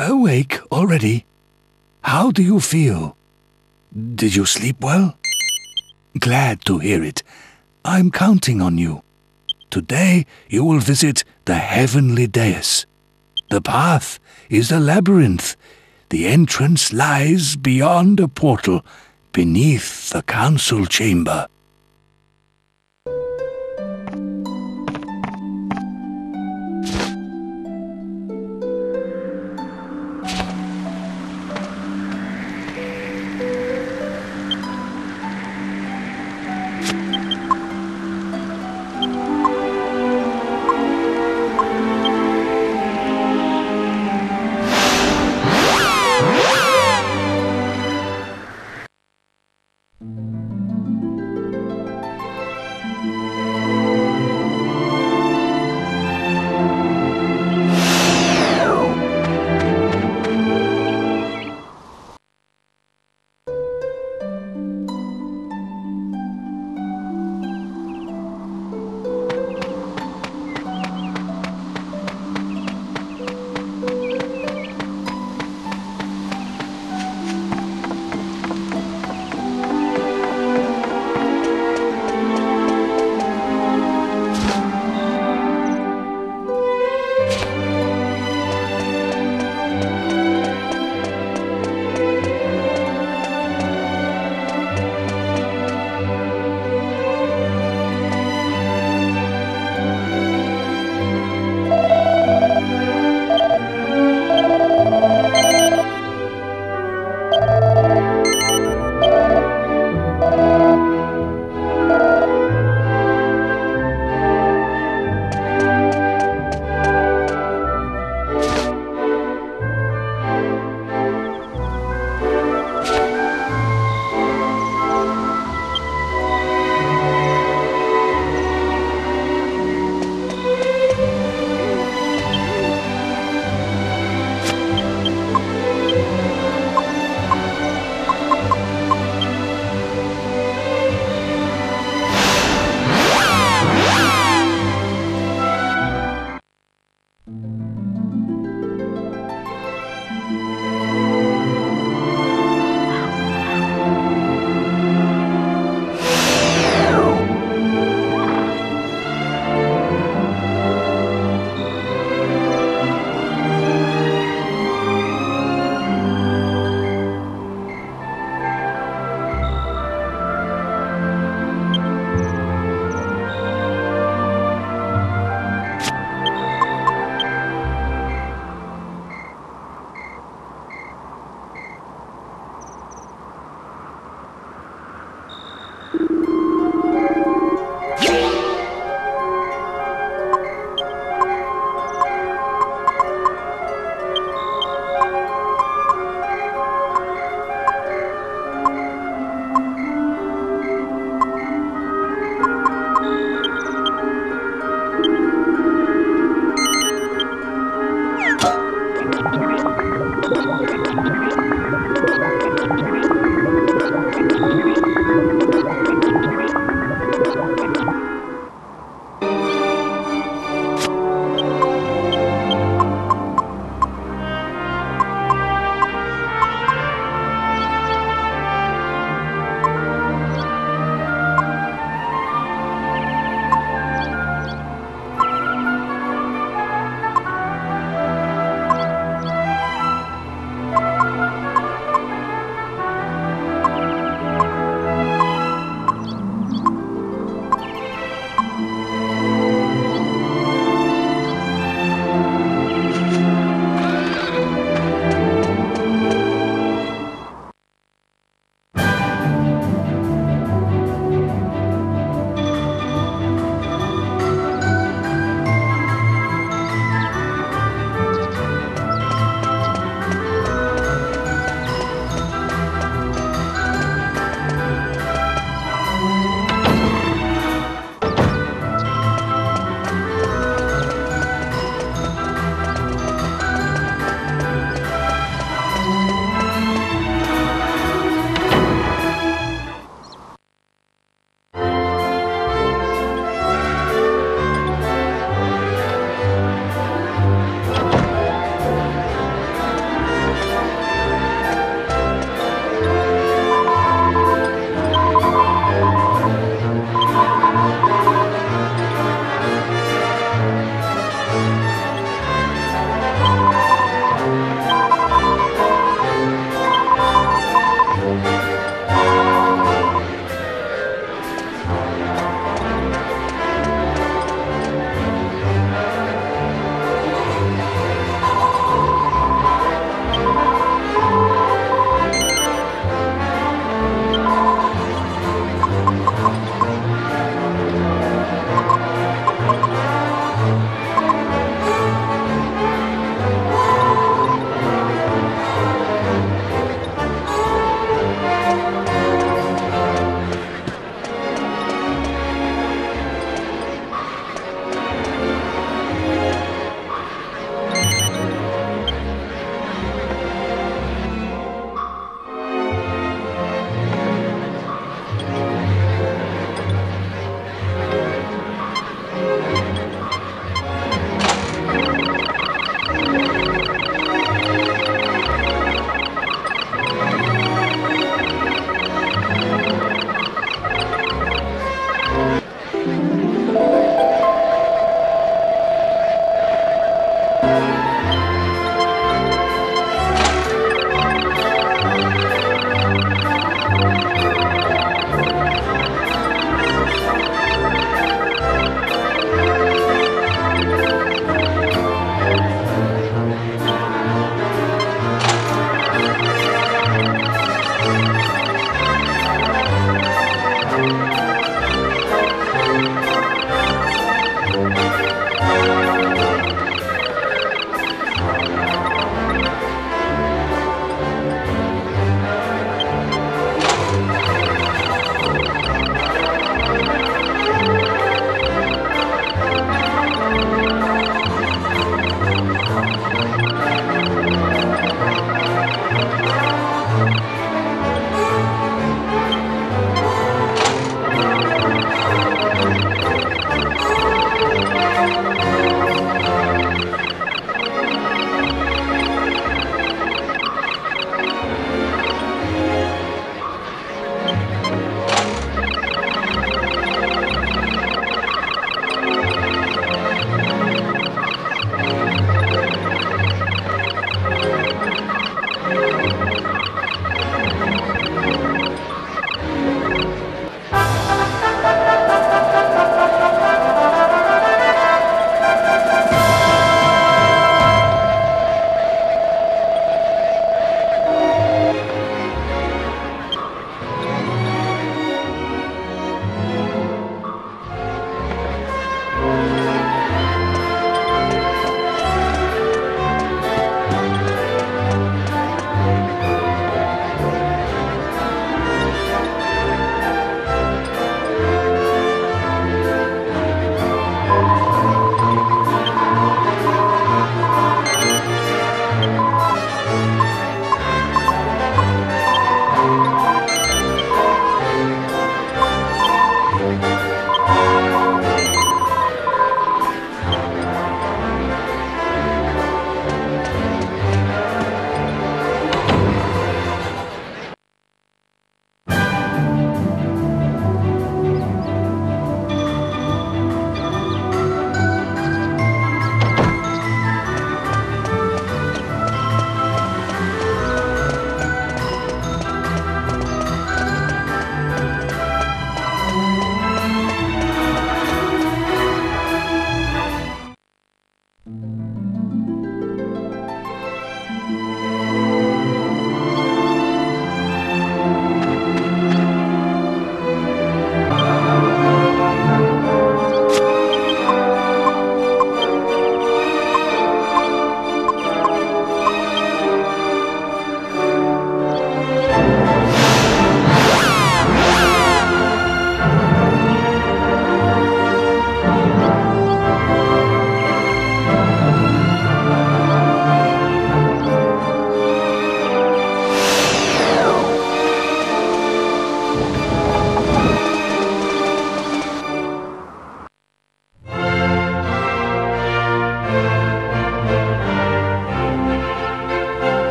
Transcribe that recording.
Awake already? How do you feel? Did you sleep well? Glad to hear it. I'm counting on you. Today you will visit the heavenly dais. The path is a labyrinth. The entrance lies beyond a portal, beneath the council chamber.